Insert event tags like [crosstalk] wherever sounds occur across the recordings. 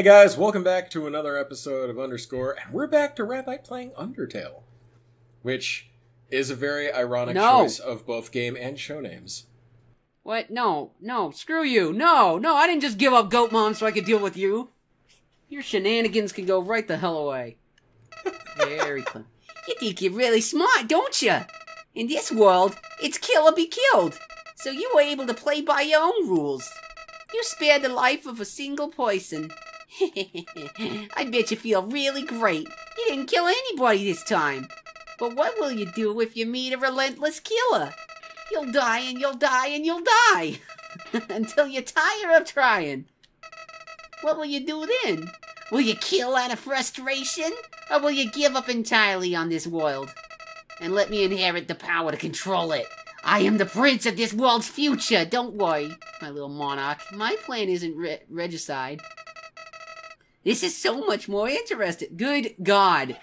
Hey guys, welcome back to another episode of Underscore, and we're back to Knight playing Undertale, which is a very ironic No. choice of both game and show names. What? No, no, screw you. No, no, I didn't just give up Goat Mom so I could deal with you. Your shenanigans can go right the hell away. Very clever. You think you're really smart, don't you? In this world, it's kill or be killed. So you were able to play by your own rules. You spared the life of a single person. [laughs] I bet you feel really great. You didn't kill anybody this time. But what will you do if you meet a relentless killer? You'll die and you'll die and you'll die [laughs] until you're tired of trying. What will you do then? Will you kill out of frustration? Or will you give up entirely on this world? And let me inherit the power to control it. I am the prince of this world's future. Don't worry, my little monarch. My plan isn't re- regicide. This is so much more interesting. Good God.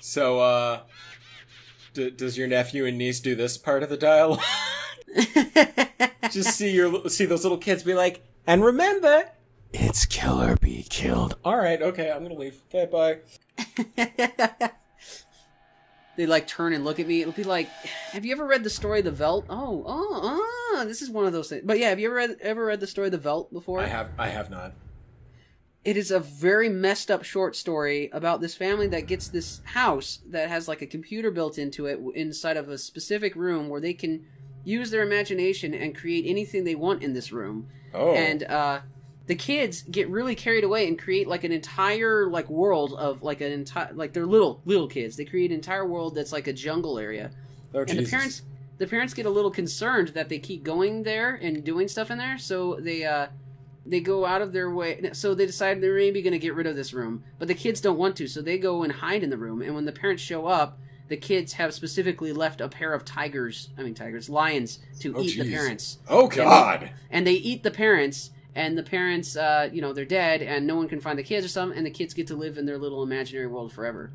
So, uh, d- does your nephew and niece do this part of the dialogue? [laughs] Just see your see those little kids be like, and remember, it's kill or be killed. All right, okay, I'm gonna leave. Okay, bye. [laughs] they like turn and look at me. It'll be like, have you ever read the story of the Veldt? Oh, oh, oh, this is one of those things. But yeah, have you ever read ever read the story of the Veldt before? I have I have not. It is a very messed up short story about this family that gets this house that has like a computer built into it inside of a specific room where they can use their imagination and create anything they want in this room. Oh, and uh the kids get really carried away and create like an entire like world of like an entire like they're little little kids they create an entire world that's like a jungle area oh and Jesus. the parents the parents get a little concerned that they keep going there and doing stuff in there so they uh they go out of their way so they decide they're maybe going to get rid of this room but the kids don't want to so they go and hide in the room and when the parents show up the kids have specifically left a pair of tigers i mean tigers lions to Oh, eat the parents. Oh God. and they eat the parents and the parents uh, you know they're dead and no one can find the kids or something and the kids get to live in their little imaginary world forever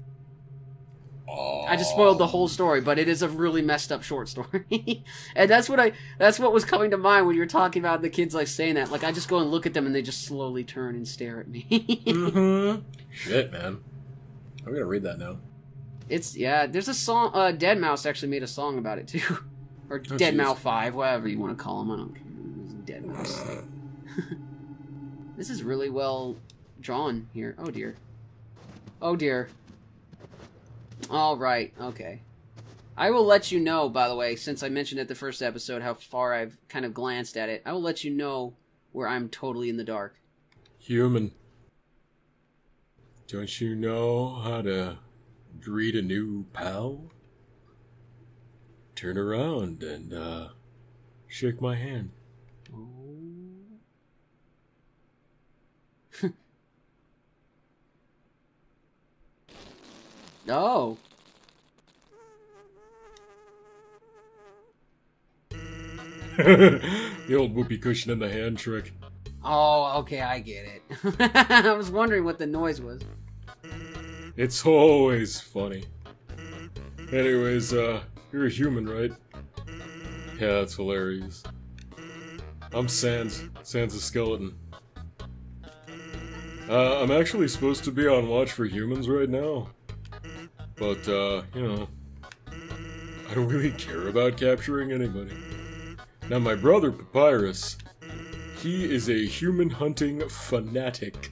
Oh. i just spoiled the whole story but it is a really messed up short story [laughs] and that's what i that's what was coming to mind when you were talking about the kids like saying that like i just go and look at them and they just slowly turn and stare at me [laughs] Mm-hmm. Shit, man. I'm gonna read that now. it's yeah there's a song uh deadmau5 actually made a song about it too [laughs] or Oh, dead mouse 5 whatever you want to call them i don't care deadmau5 This is really well drawn here. Oh dear. Oh dear. All right. Okay. I will let you know, by the way, since I mentioned at the first episode how far I've kind of glanced at it. I will let you know where I'm totally in the dark. Human. Don't you know how to greet a new pal? Turn around and, uh, shake my hand. Oh. [laughs] the old whoopee cushion in the hand trick. Oh, okay, I get it. [laughs] I was wondering what the noise was. It's always funny. Anyways, uh, you're a human, right? Yeah, that's hilarious. I'm Sans. Sans a skeleton. Uh, I'm actually supposed to be on watch for humans right now. But, uh, you know, I don't really care about capturing anybody. Now, my brother, Papyrus, he is a human hunting fanatic.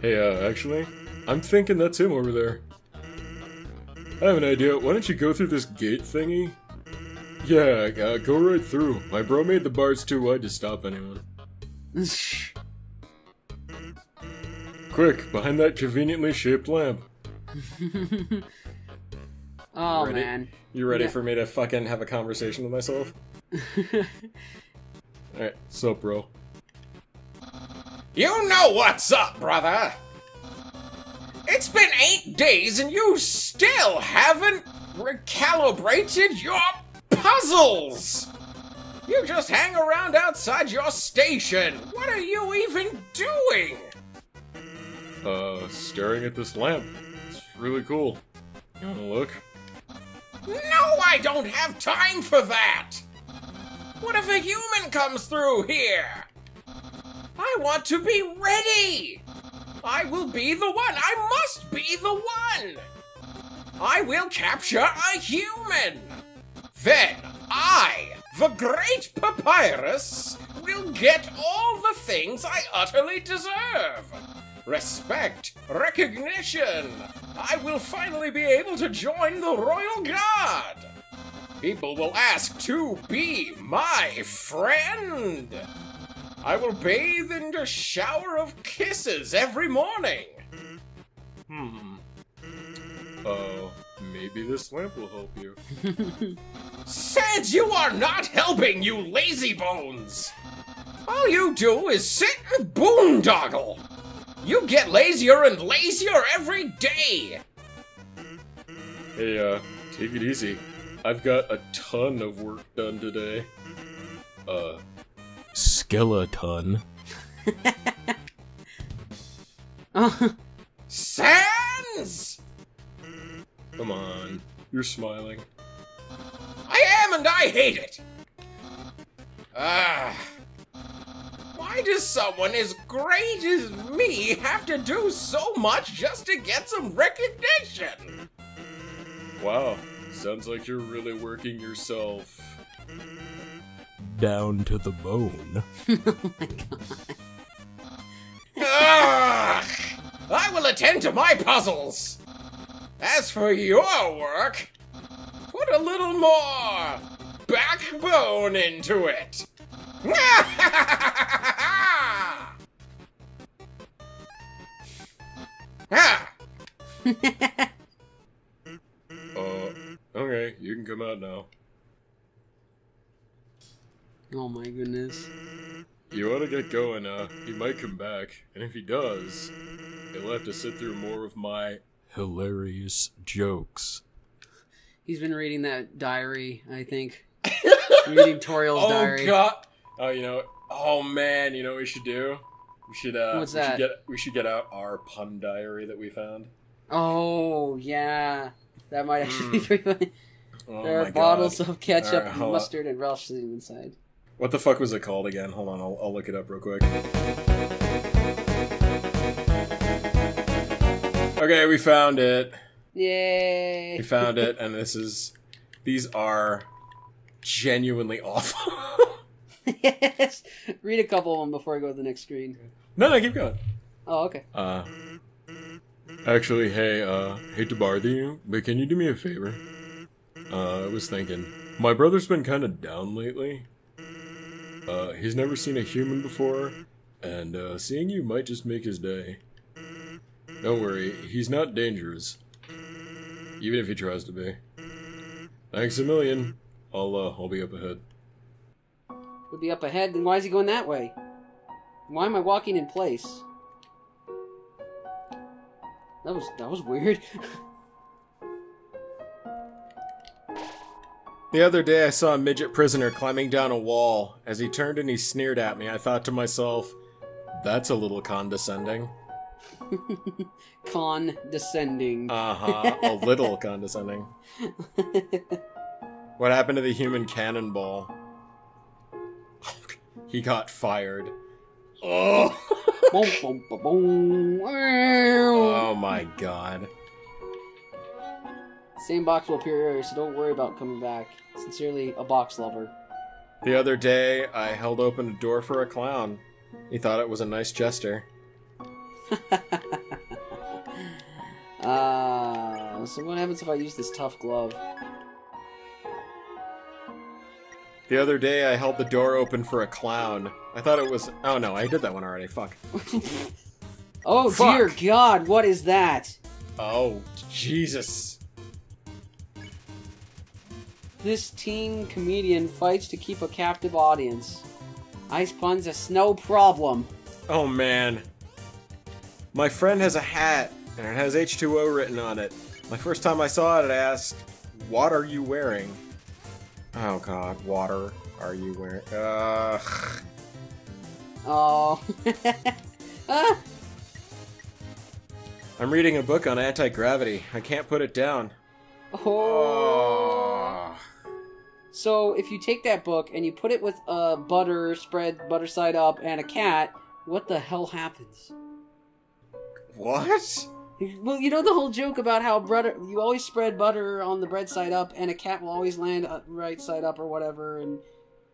Hey, uh, actually, I'm thinking that's him over there. I have an idea. Why don't you go through this gate thingy? Yeah, uh, go right through. My bro made the bars too wide to stop anyone. [laughs] Quick, behind that conveniently shaped lamp. [laughs] oh Ready? man. You ready Yeah. for me to fucking have a conversation with myself? [laughs] Alright, so bro. You know what's up, brother. It's been eight days and you still haven't recalibrated your puzzles. You just hang around outside your station. What are you even doing? Uh, staring at this lamp. Really cool. You wanna look? No, I don't have time for that. What if a human comes through here? I want to be ready! I will be the one! I must be the one! I will capture a human! Then I, the great Papyrus, will get all the things I utterly deserve! Respect, recognition! I will finally be able to join the Royal Guard! People will ask to be my friend! I will bathe in a shower of kisses every morning! Hmm. Uh, maybe this lamp will help you. [laughs] Says you are not helping, you lazy bones! All you do is sit and boondoggle! You get lazier and lazier every day! Hey, uh, take it easy. I've got a ton of work done today. Uh, skeleton. Oh, [laughs] Sans! Come on, you're smiling. I am and I hate it! Ah. Why does someone as great as me have to do so much just to get some recognition? Wow, sounds like you're really working yourself down to the bone. [laughs] oh my Ugh! Ah, I will attend to my puzzles! As for your work, put a little more backbone into it! [laughs] Uh, okay, you can come out now. oh my goodness. You ought to get going, uh, he might come back, and if he does, he'll have to sit through more of my hilarious jokes. He's been reading that diary, I think. [laughs] reading Toriel's Oh diary. god! Oh, you know, oh man, you know what we should do? We should, uh, What's we that? Should get, we should get out our pun diary that we found. Oh, yeah. That might actually be pretty funny. Oh there are bottles god. of ketchup, on. mustard, and seasoning inside. What the fuck was it called again? Hold on, I'll, I'll look it up real quick. Okay, we found it. Yay! We found it, and this is. These are genuinely awful. [laughs] [laughs] yes. Read a couple of them before I go to the next screen. no, no, keep going. Oh, okay. Uh, actually, hey, uh, hate to bother you, but can you do me a favor? Uh, I was thinking, my brother's been kind of down lately. Uh, he's never seen a human before, and uh, seeing you might just make his day. Don't worry, he's not dangerous, even if he tries to be. Thanks a million. I'll uh, I'll be up ahead. Would be up ahead, then why is he going that way? Why am I walking in place? That was that was weird. The other day, I saw a midget prisoner climbing down a wall. As he turned and he sneered at me, I thought to myself, that's a little condescending. [laughs] Condescending. Uh huh, a little condescending. [laughs] What happened to the human cannonball? [laughs] he got fired. Oh, boom, boom, boom, boom. oh my god. Same box will appear earlier, so don't worry about coming back. Sincerely, a box lover. The other day, I held open a door for a clown. He thought it was a nice gesture. [laughs] uh, so what happens if I use this tough glove? The other day, I held the door open for a clown. I thought it was. Oh no, I did that one already. Fuck. [laughs] Oh Fuck. dear God, what is that? Oh, Jesus. This teen comedian fights to keep a captive audience. Ice puns is no problem. Oh man. My friend has a hat, and it has H2O written on it. My first time I saw it, I asked, What are you wearing? Oh god, water are you wearing? Ugh. Oh. ah, [laughs] I'm reading a book on anti gravity. I can't put it down. oh. Oh. So if you take that book and you put it with uh, butter spread butter side up and a cat, what the hell happens? What? Well, you know the whole joke about how butter you always spread butter on the bread side up, and a cat will always land uh, right side up or whatever, and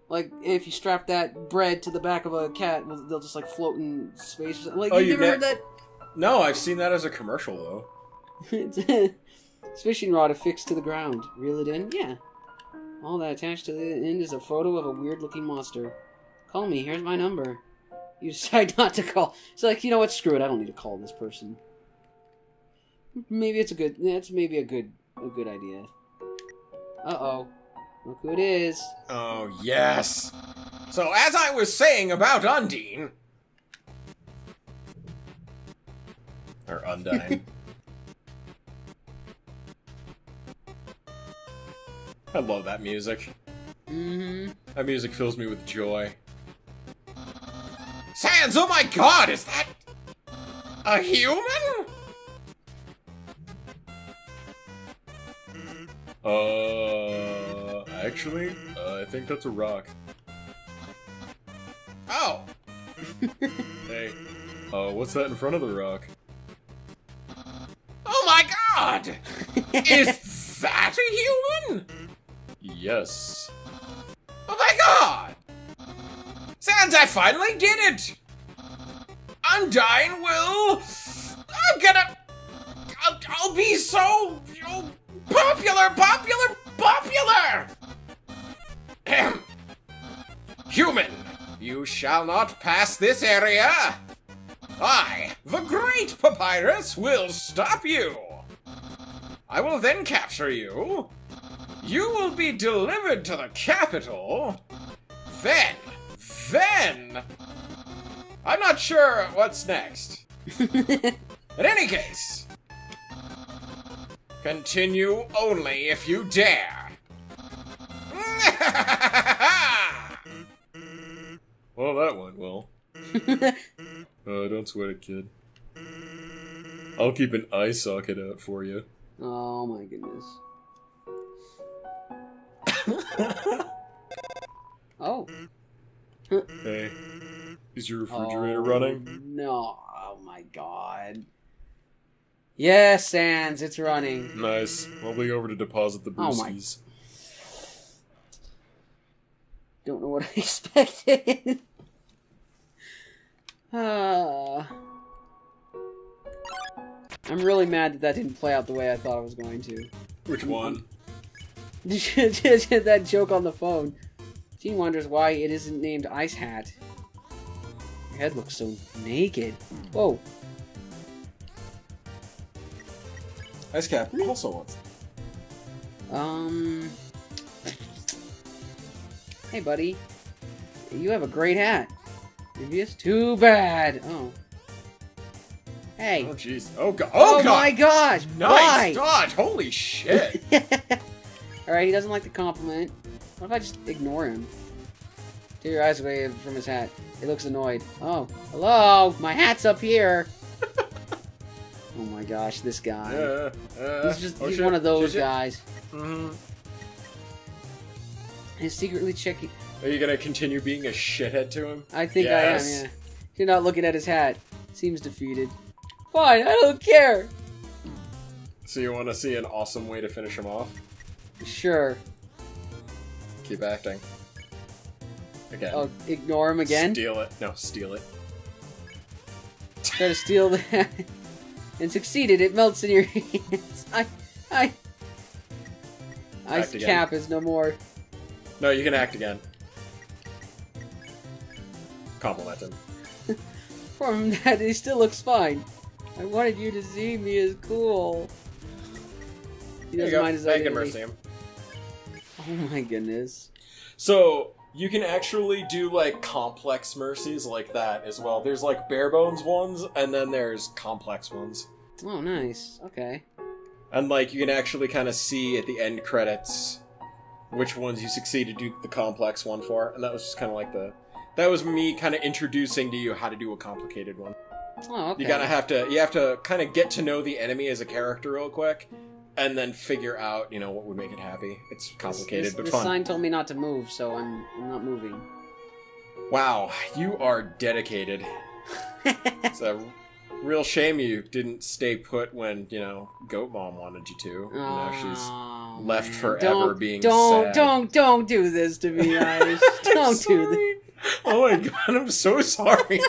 like if you strap that bread to the back of a cat, they'll just like float in space. Like Oh, you never heard that? No, I've seen that as a commercial though. It's [laughs] fishing rod affixed to the ground. Reel it in? Yeah. All that attached to the end is a photo of a weird looking monster. Call me, here's my number. You [laughs] decide not to call. It's like, you know what, screw it, I don't need to call this person. Maybe it's a good that's maybe a good a good idea. Uh oh. Look who it is. Oh, yes. So, as I was saying about Undyne. Or Undyne. [laughs] I love that music. Mm-hmm. That music fills me with joy. Sans, oh my god, is that a human? Uh, actually, uh, I think that's a rock. Oh, Hey, uh, what's that in front of the rock? oh my god! Is that a human? Yes. Oh my god! Sans, I finally did it! Undyne will. I'm gonna. I'll, I'll be so. You know, popular, popular, popular! Human, you shall not pass this area! I, the Great Papyrus, will stop you! I will then capture you. You will be delivered to the capital. Then, then. I'm not sure what's next. [laughs] In any case, continue only if you dare. [laughs] Well, that went well. [laughs] Uh, don't sweat it, kid. I'll keep an eye socket out for you. oh my goodness. [laughs] oh. Hey, is your refrigerator Oh, running? No. Oh my god. Yes, Sans, it's running. Nice. I'll be over to deposit the Oh my- brewskis. Don't know what I [laughs] expected. uh, I'm really mad that that didn't play out the way I thought it was going to. Which one? [laughs] That joke on the phone. Gene wonders why it isn't named Ice Hat. Your head looks so naked. Whoa. Ice Cap also wants. Um. Hey, buddy. You have a great hat. Envious? Too bad. Oh. Hey. Oh jeez. Oh god. Oh, Oh, god. my gosh! Nice dodge. Holy shit. [laughs] Alright, he doesn't like the compliment. What if I just ignore him? Tear your eyes away from his hat. He looks annoyed. Oh, hello! My hat's up here! [laughs] oh my gosh, this guy. Yeah. Uh, He's just oh, he's shit. one of those Shit, shit. guys. Mhm. He's secretly checking. Are you gonna continue being a shithead to him? I think Yes. I am, yeah. You're not looking at his hat. Seems defeated. Fine, I don't care! So you want to see an awesome way to finish him off? Sure. Keep acting. Again. I'll ignore him again. Steal it. No, steal it. Try to steal the hat. And succeeded, it melts in your [laughs] hands. I. I. Ice cap is no more. No, you can act again. Compliment him. [laughs] From that, he still looks fine. I wanted you to see me as cool. He There doesn't mind his you can mercy him. [laughs] Oh my goodness. So you can actually do like complex mercies like that as well. There's like bare bones ones, and then there's complex ones. Oh, nice. Okay. And like you can actually kind of see at the end credits which ones you succeed to do the complex one for, and that was just kind of like the that was me kind of introducing to you how to do a complicated one. Oh, okay. You gotta have to you have to kind of get to know the enemy as a character real quick, and then figure out you know what would make it happy. It's complicated This, but the fun. sign told me not to move, so I'm, I'm not moving. Wow, you are dedicated. [laughs] It's a real shame you didn't stay put when, you know, Goat Mom wanted you to. And now she's Oh, left man. forever don't, being don't, sad. Don't, don't do this to me, Irish. [laughs] don't do this. Oh my god, I'm so sorry.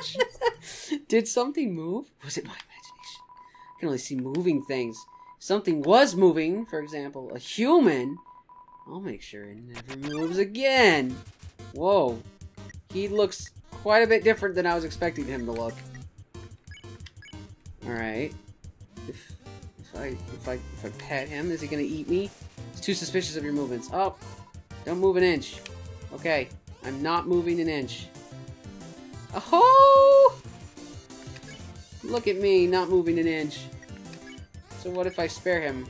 [laughs] Did something move? Was it my imagination? I can only see moving things. Something was moving, for example, a human. I'll make sure it never moves again. Whoa. He looks quite a bit different than I was expecting him to look. Alright. If, if I if I if I pet him, is he gonna eat me? Too suspicious of your movements. Oh, don't move an inch. Okay, I'm not moving an inch. Oh! Look at me, not moving an inch. So what if I spare him?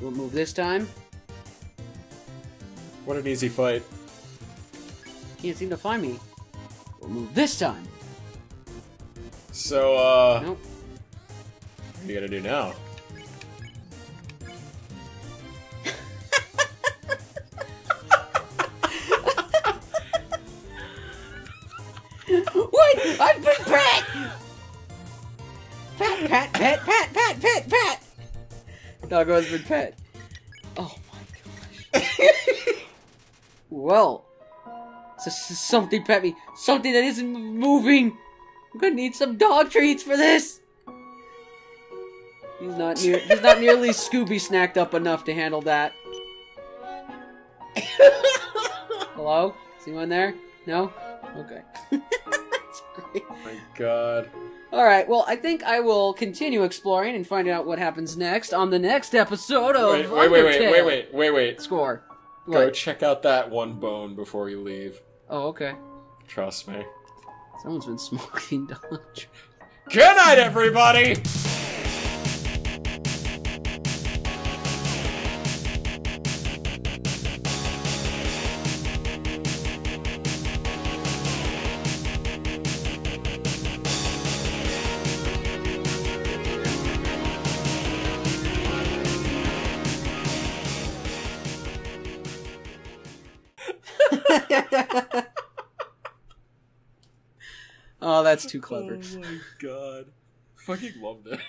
We'll move this time? what an easy fight. Can't seem to find me. We'll move this time? So, uh, Nope. what are you gonna do now? Doggo has been pet. Oh my gosh. [laughs] well, s- s- something pet me. Something that isn't moving. I'm gonna need some dog treats for this. He's not near. He's not nearly [laughs] Scooby snacked up enough to handle that. [laughs] Hello? Is anyone there? No? Okay. That's great. Oh my god. Alright, well, I think I will continue exploring and find out what happens next on the next episode of Wait, wait, wait, wait, wait, wait, wait, wait. Score. Go check out that one bone before you leave. Oh, okay. Trust me. Someone's been smoking [laughs] treats. Good night, everybody! Too clever. Oh my [laughs] god. Fucking love this.